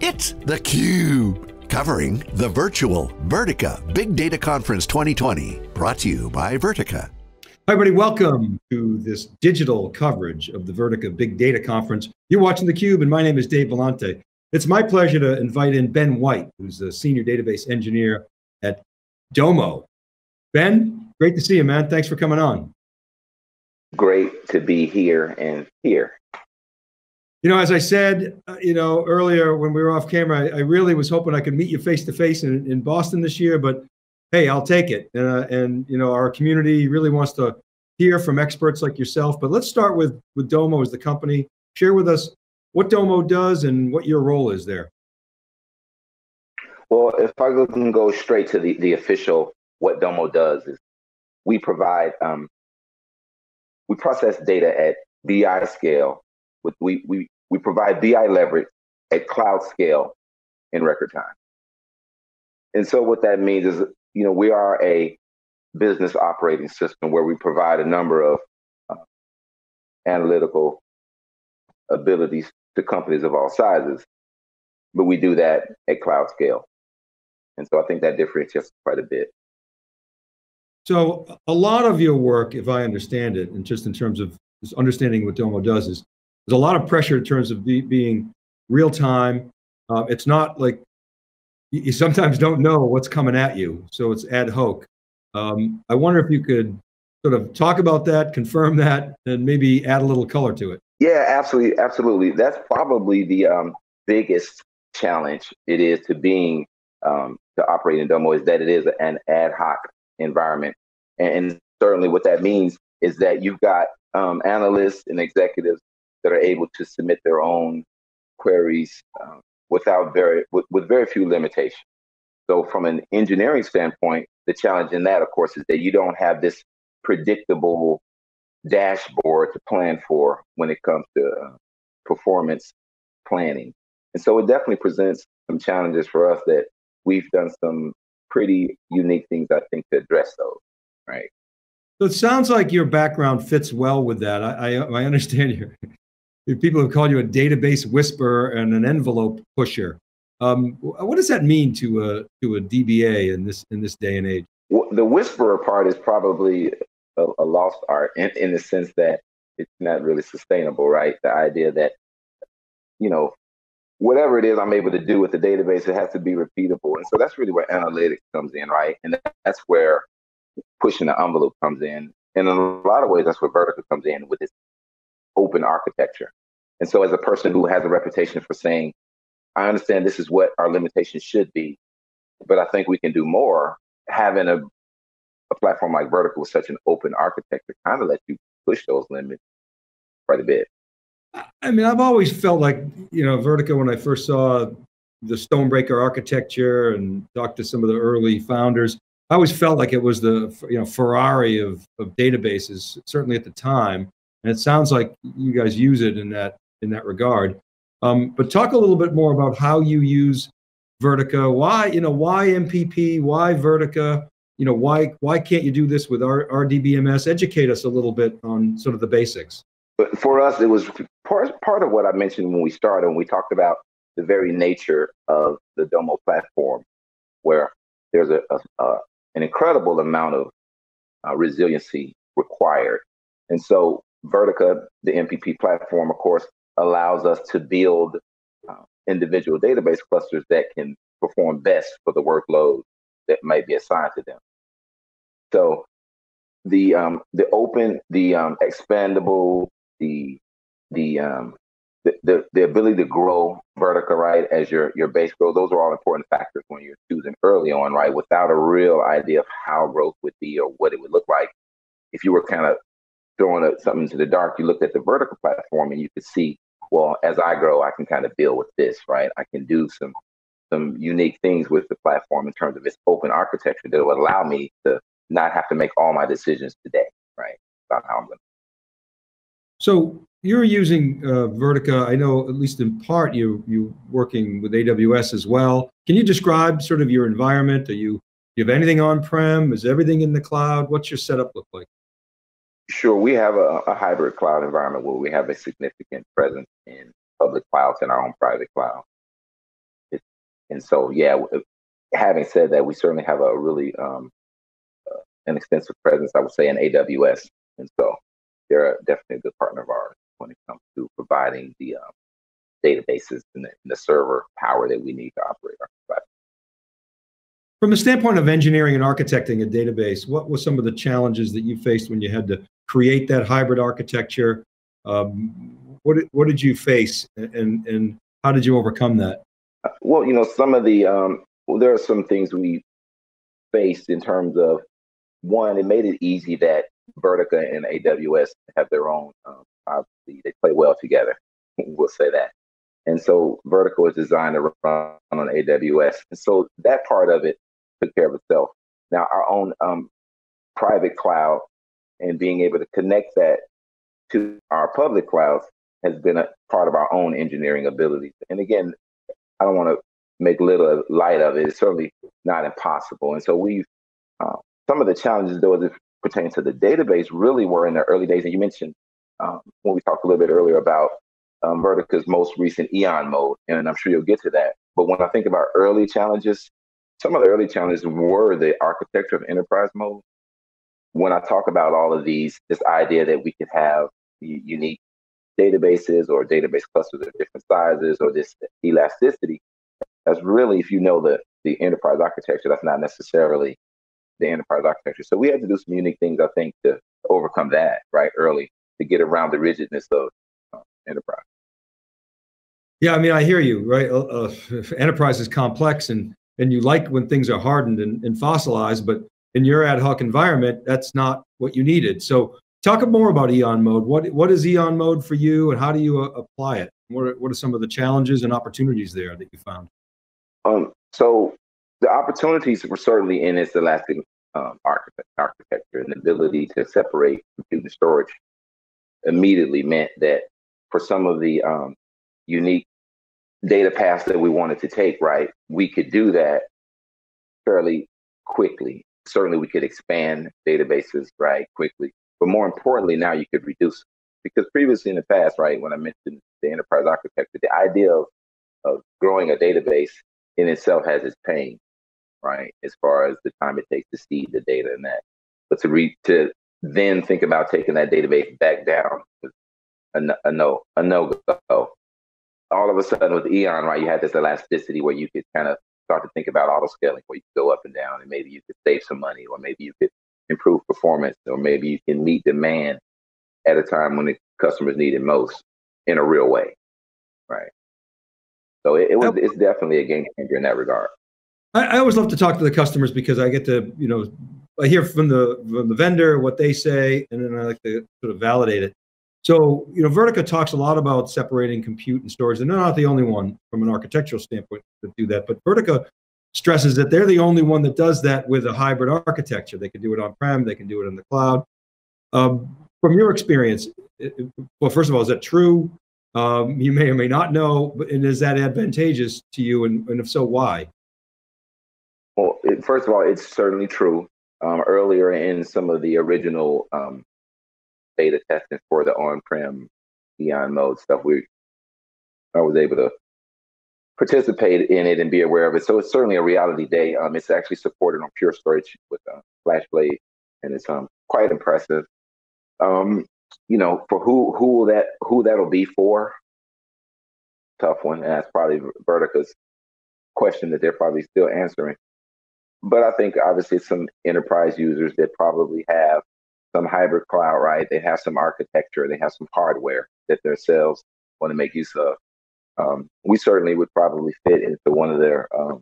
It's theCUBE, covering the virtual Vertica Big Data Conference 2020, brought to you by Vertica. Hi everybody, welcome to this digital coverage of the Vertica Big Data Conference. You're watching theCUBE and my name is Dave Vellante. It's my pleasure to invite in Ben White, who's a senior database engineer at Domo. Ben, great to see you, man. Thanks for coming on. Great to be here and here. You know, as I said, uh, you know, earlier when we were off camera, I, I really was hoping I could meet you face to face in, Boston this year, but hey, I'll take it. Uh, and, you know, our community really wants to hear from experts like yourself. But let's start with, with Domo as the company. Share with us what Domo does and what your role is there. Well, if I can go straight to the, the official, what Domo does is we provide, um, we process data at BI scale with, we, we, we provide BI leverage at cloud scale in record time. And so what that means is, you know, we are a business operating system where we provide a number of uh, analytical abilities to companies of all sizes, but we do that at cloud scale. And so I think that differentiates quite a bit. So a lot of your work, if I understand it, and just in terms of understanding what Domo does, is there's a lot of pressure in terms of be, being real time. Uh, it's not like you, sometimes don't know what's coming at you, so it's ad hoc. Um, I wonder if you could sort of talk about that, confirm that, and maybe add a little color to it. Yeah, absolutely, absolutely. That's probably the um, biggest challenge it is to being um, to operate in Domo is that it is an ad hoc environment, and, and certainly what that means is that you've got um, analysts and executives that are able to submit their own queries um, without very with, with very few limitations. So from an engineering standpoint, the challenge in that, of course, is that you don't have this predictable dashboard to plan for when it comes to uh, performance planning. And so it definitely presents some challenges for us that we've done some pretty unique things, I think, to address those, right? So it sounds like your background fits well with that. I, I, I understand your, people have called you a database whisperer and an envelope pusher. Um, what does that mean to a to a DBA in this in this day and age? The whisperer part is probably a, a lost art in, in the sense that it's not really sustainable, right? The idea that you know whatever it is I'm able to do with the database, it has to be repeatable, and so that's really where analytics comes in, right? And that's where pushing the envelope comes in. And in a lot of ways, that's where Vertica comes in with its open architecture. And so, as a person who has a reputation for saying, I understand this is what our limitations should be, but I think we can do more, having a, a platform like Vertica with such an open architecture kind of lets you push those limits quite a bit. I mean, I've always felt like, you know, Vertica, when I first saw the Stonebraker architecture and talked to some of the early founders, I always felt like it was the you know Ferrari of, of databases, certainly at the time. And it sounds like you guys use it in that in that regard. Um, but talk a little bit more about how you use Vertica. Why, you know, why MPP? Why Vertica? You know, why why can't you do this with our RDBMS? Educate us a little bit on sort of the basics. But for us, it was part part of what I mentioned when we started. When we talked about the very nature of the Domo platform, where there's a, a, a an incredible amount of uh, resiliency required, and so Vertica, the MPP platform, of course, allows us to build uh, individual database clusters that can perform best for the workload that might be assigned to them. So the um, the open, the um, expandable, the the, um, the the the ability to grow Vertica right as your your base grows, those are all important factors when you're choosing early on, right? Without a real idea of how growth would be or what it would look like, if you were kind of throwing something into the dark, you looked at the Vertica platform and you could see well, as I grow, I can kind of build with this, right? I can do some some unique things with the platform in terms of its open architecture that would allow me to not have to make all my decisions today, right? About how I'm going. So you're using uh, Vertica. I know, at least in part, you you working with AWS as well. Can you describe sort of your environment? Are you do you have anything on prem? Is everything in the cloud? What's your setup look like? Sure, we have a, a, hybrid cloud environment where we have a significant presence in public clouds and our own private cloud. And so, yeah, having said that, we certainly have a really um, uh, an extensive presence, I would say, in AWS. And so they're definitely a good partner of ours when it comes to providing the um, databases and the, and the, server power that we need to operate our platform. From the standpoint of engineering and architecting a database, what were some of the challenges that you faced when you had to create that hybrid architecture? Um, what, did, what did you face and, and how did you overcome that? Well, you know, some of the, um, well, there are some things we faced in terms of one, it made it easy that Vertica and AWS have their own, um, obviously, they play well together. we'll say that. And so Vertica is designed to run on AWS. And so that part of it took care of itself. Now, our own um, private cloud and being able to connect that to our public clouds has been a part of our own engineering abilities. And again, I don't want to make little light of it. It's certainly not impossible. And so we've, uh, some of the challenges, though, as it pertains to the database, really were in the early days. And you mentioned um, when we talked a little bit earlier about um, Vertica's most recent Eon mode, and I'm sure you'll get to that. But when I think about early challenges, some of the early challenges were the architecture of enterprise mode. When I talk about all of these, this idea that we could have unique databases or database clusters of different sizes or this elasticity, that's really, if you know the, the enterprise architecture, that's not necessarily the enterprise architecture. So we had to do some unique things, I think, to overcome that right early to get around the rigidness of uh, enterprise. Yeah, I mean, I hear you, right? Uh, uh enterprise is complex and and you like when things are hardened and, and fossilized, but in your ad hoc environment, that's not what you needed. So talk more about Eon mode. What what is Eon mode for you, and how do you uh, apply it? What are, what are some of the challenges and opportunities there that you found? Um, so the opportunities were certainly in its elastic um, architect, architecture and the ability to separate compute and storage immediately meant that for some of the um, unique data paths that we wanted to take, right, we could do that fairly quickly. Certainly, we could expand databases, right, quickly. But more importantly, now you could reduce because previously in the past, right, when I mentioned the enterprise architecture, the idea of, of growing a database in itself has its pain, right, as far as the time it takes to seed the data and that. But to read to then think about taking that database back down a, a no a no go all of a sudden with Eon, right, you had this elasticity where you could kind of start to think about auto scaling, where you go up and down, and maybe you could save some money, or maybe you could improve performance, or maybe you can meet demand at a time when the customers need it most in a real way, right? So it, it was it's definitely a game changer in that regard. I, I always love to talk to the customers because I get to you know I hear from the from the vendor what they say, and then I like to sort of validate it. So, you know, Vertica talks a lot about separating compute and storage. and They're not the only one from an architectural standpoint to do that, but Vertica stresses that they're the only one that does that with a hybrid architecture. They can do it on-prem, they can do it in the cloud. Um, from your experience, well, first of all, is that true? Um, you may or may not know, but, and is that advantageous to you? And, and if so, why? Well, it, first of all, it's certainly true. Um, earlier in some of the original um, beta testing for the on-prem Eon mode stuff. We I was able to participate in it and be aware of it. So it's certainly a reality day. Um, it's actually supported on Pure Storage with uh, FlashBlade, and it's um quite impressive. Um, you know, for who who will that who that'll be for? Tough one. And that's probably Vertica's question that they're probably still answering. But I think obviously some enterprise users that probably have some hybrid cloud, right? They have some architecture, they have some hardware that their sales want to make use of. Um, we certainly would probably fit into one of their, um,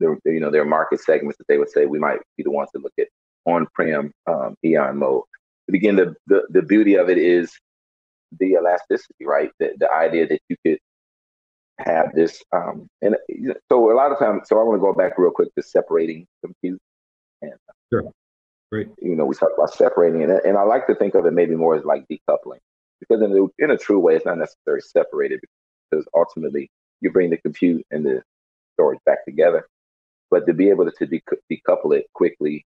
their, you know, their market segments that they would say we might be the ones to look at on-prem um, Eon mode. But again, the, the the beauty of it is the elasticity, right? The the idea that you could have this, um, and so a lot of times. So I want to go back real quick to separating compute and sure. Right. You know, we talk about separating it, and I like to think of it maybe more as like decoupling, because in, in a true way, it's not necessarily separated, because ultimately you bring the compute and the storage back together. But to be able to, decouple it quickly,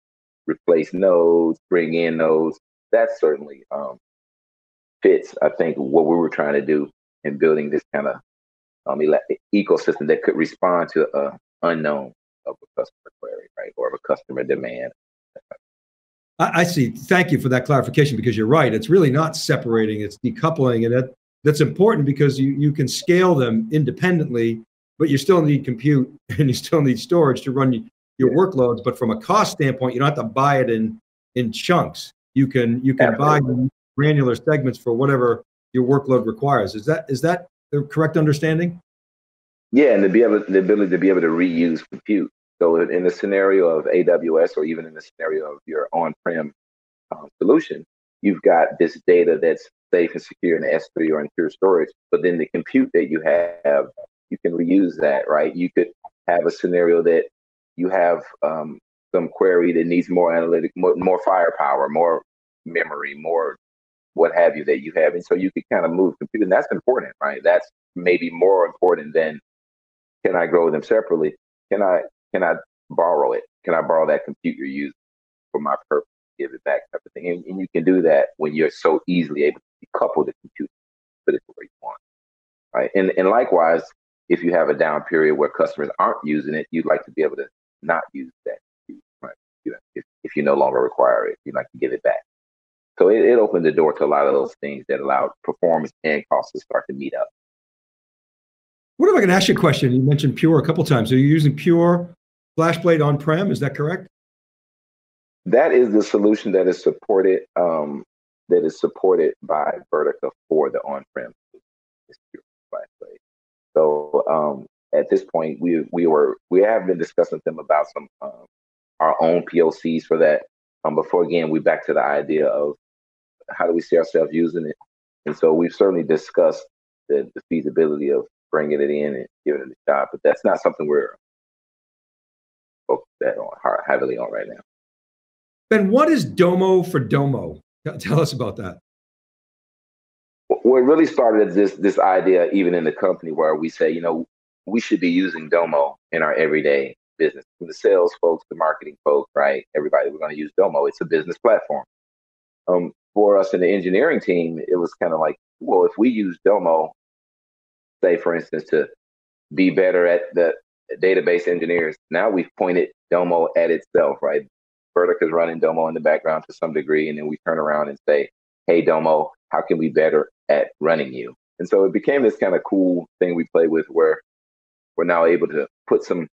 replace nodes, bring in nodes, that certainly um, fits, I think, what we were trying to do in building this kind of um, ecosystem that could respond to a unknown of a customer query, right, or of a customer demand. I, I see. Thank you for that clarification because you're right. It's really not separating; it's decoupling, and that that's important because you you can scale them independently, but you still need compute and you still need storage to run your workloads. But from a cost standpoint, you don't have to buy it in in chunks. You can you can Absolutely. buy granular segments for whatever your workload requires. Is that is that the correct understanding? Yeah, and to be able the ability to be able to reuse compute. So in the scenario of AWS or even in the scenario of your on-prem um, solution, you've got this data that's safe and secure in S3 or in pure storage. But then the compute that you have, you can reuse that, right? You could have a scenario that you have um, some query that needs more analytic, more, more firepower, more memory, more what have you that you have. And so you could kind of move compute. And that's important, right? That's maybe more important than can I grow them separately? Can I can I borrow it? Can I borrow that compute you're using for my purpose? Give it back, type of thing. And, and you can do that when you're so easily able to decouple the compute, put it where you want, right? And and likewise, if you have a down period where customers aren't using it, you'd like to be able to not use that, right? You know, if, if you no longer require it, you'd like to give it back. So it, it opened the door to a lot of those things that allowed performance and cost to start to meet up. What if I can ask you a question? You mentioned Pure a couple times. Are you using Pure FlashBlade on-prem? Is that correct? That is the solution that is supported um, that is supported by Vertica for the on-prem. FlashBlade. So um, at this point, we we were we have been discussing with them about some um, our own POCs for that. Um, before again, we back to the idea of how do we see ourselves using it, and so we've certainly discussed the, the feasibility of bringing it in and giving it a shot. But that's not something we're focused that on heavily on right now. Ben, what is Domo for Domo? Tell us about that. Well, it really started as this this idea, even in the company, where we say, you know, we should be using Domo in our everyday business. From the sales folks, the marketing folks, right? Everybody, we're going to use Domo. It's a business platform. Um, for us in the engineering team, it was kind of like, well, if we use Domo, say, for instance, to be better at the database engineers. Now we've pointed Domo at itself, right? Vertica is running Domo in the background to some degree, and then we turn around and say, "Hey, Domo, how can we better at running you?" And so it became this kind of cool thing we play with, where we're now able to put some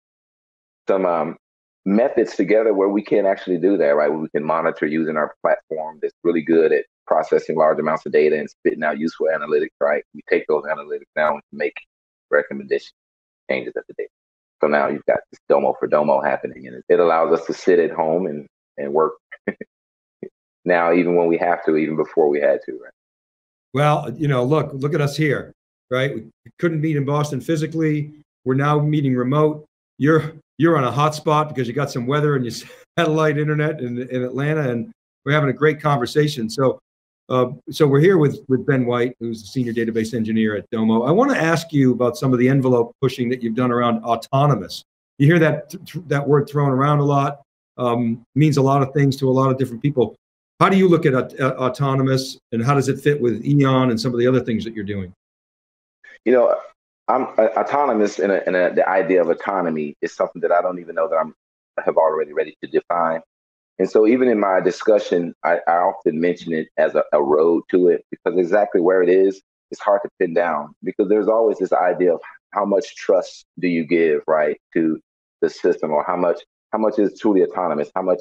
some um, methods together where we can actually do that, right? Where we can monitor using our platform that's really good at processing large amounts of data and spitting out useful analytics, right? We take those analytics now and make recommendations, changes at the data. So now you've got this Domo for Domo happening, and it allows us to sit at home and, and work now, even when we have to, even before we had to, right? Well, you know, look, look at us here, right? We couldn't meet in Boston physically. We're now meeting remote. You're you're on a hot spot because you got some weather and your satellite internet in, in Atlanta, and we're having a great conversation. So uh, so we're here with, with Ben White, who's the senior database engineer at Domo. I want to ask you about some of the envelope pushing that you've done around autonomous. You hear that that word thrown around a lot. Um, means a lot of things to a lot of different people. How do you look at uh, autonomous, and how does it fit with Eon and some of the other things that you're doing? You know, I'm uh, autonomous, and, the idea of autonomy is something that I don't even know that I'm have already ready to define. And so, even in my discussion, I, I often mention it as a, a, road to it because exactly where it is, it's hard to pin down because there's always this idea of how much trust do you give, right, to the system, or how much how much is truly autonomous, how much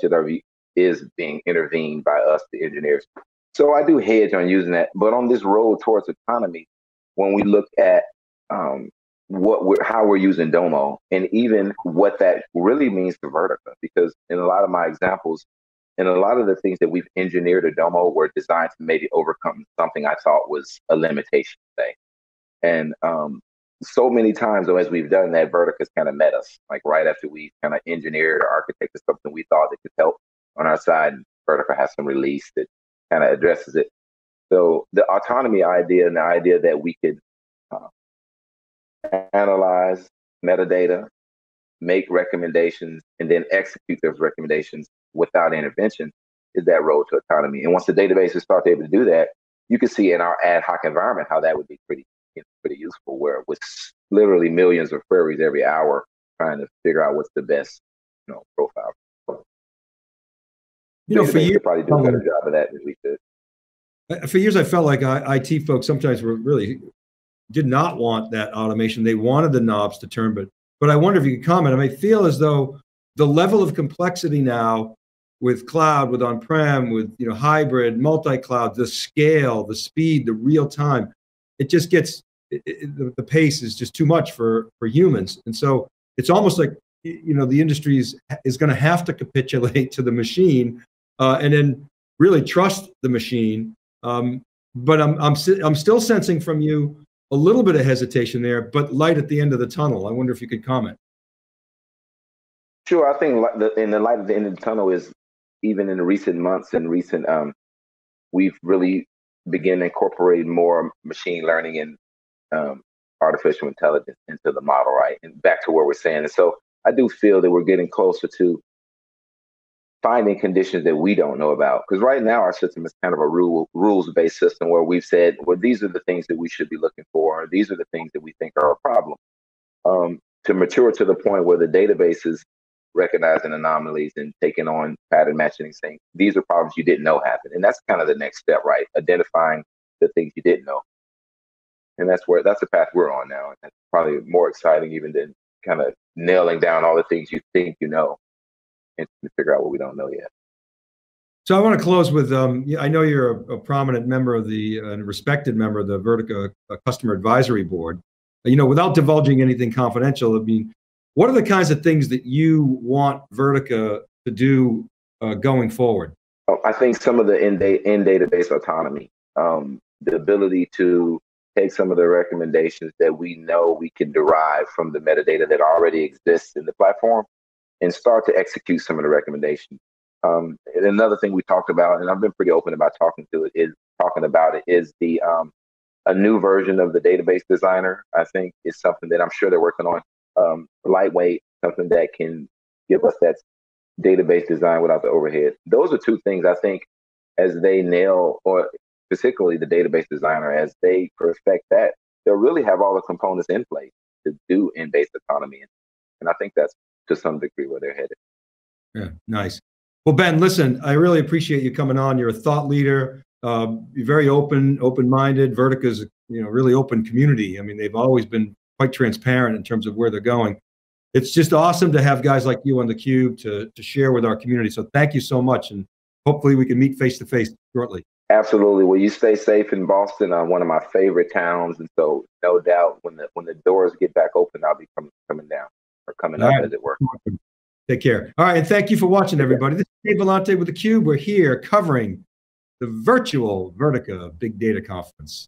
is being intervened by us, the engineers. So I do hedge on using that, but on this road towards autonomy, when we look at um, what we're, how we're using Domo and even what that really means to Vertica. Because in a lot of my examples, and a lot of the things that we've engineered at Domo were designed to maybe overcome something I thought was a limitation, say. And um, so many times, though, as we've done that, Vertica's kind of met us. Like right after we kind of engineered or architected something we thought that could help on our side, Vertica has some release that kind of addresses it. So the autonomy idea and the idea that we could analyze metadata, make recommendations, and then execute those recommendations without intervention is that road to autonomy. And once the databases start able to do that, you can see in our ad hoc environment how that would be pretty you know, pretty useful. Where with literally millions of queries every hour trying to figure out what's the best, you know, profile. You know, for years, probably do a better job of that than we should. Uh, for years, I felt like IT folks sometimes were really did not want that automation. They wanted the knobs to turn, but but I wonder if you could comment. I may feel as though the level of complexity now with cloud, with on-prem, with you know hybrid, multi-cloud, the scale, the speed, the real time, it just gets it, it, the, pace is just too much for for humans, and so it's almost like you know the industry is, is going to have to capitulate to the machine uh, and then really trust the machine. Um, but I'm, I'm, I'm still sensing from you a little bit of hesitation there, but light at the end of the tunnel. I wonder if you could comment. Sure. I think in the light at the end of the tunnel is even in recent months and recent, um, we've really begun incorporating more machine learning and um, artificial intelligence into the model, right? And back to where we're saying. And so I do feel that we're getting closer to finding conditions that we don't know about. Because right now our system is kind of a rule rules based system where we've said, well, these are the things that we should be looking for, or these are the things that we think are a problem. Um, to mature to the point where the database is recognizing anomalies and taking on pattern matching saying these are problems you didn't know happened. And that's kind of the next step, right? Identifying the things you didn't know. And that's where that's the path we're on now. And that's probably more exciting even than kind of nailing down all the things you think you know and to figure out what we don't know yet. So I want to close with um, I know you're a, a, prominent member of the uh, respected member of the Vertica uh, Customer Advisory Board. You know, without divulging anything confidential, I mean, what are the kinds of things that you want Vertica to do uh, going forward? Oh, I think some of the in, da- in database autonomy, um, the ability to take some of the recommendations that we know we can derive from the metadata that already exists in the platform and start to execute some of the recommendations. Um, another thing we talked about, and I've been pretty open about talking to it, is talking about it is the um, a new version of the database designer. I think is something that I'm sure they're working on. Um, lightweight, something that can give us that database design without the overhead. Those are two things I think as they nail, or particularly the database designer, as they perfect that, they'll really have all the components in place to do in-base autonomy. And I think that's to some degree where they're headed. Yeah, nice. Well, Ben, listen, I really appreciate you coming on. You're a thought leader. Uh, you're very open, open-minded. Vertica's, you know, really open community. I mean, they've always been quite transparent in terms of where they're going. It's just awesome to have guys like you on the cube to to share with our community. So thank you so much, and hopefully we can meet face to face shortly. Absolutely. Well, you stay safe in Boston, uh, one of my favorite towns, and so no doubt when the when the doors get back open, I'll be coming coming down or coming All up, right. as it were. Take care. All right, and thank you for watching, everybody. This is Dave Vellante with theCUBE. We're here covering the virtual Vertica Big Data Conference.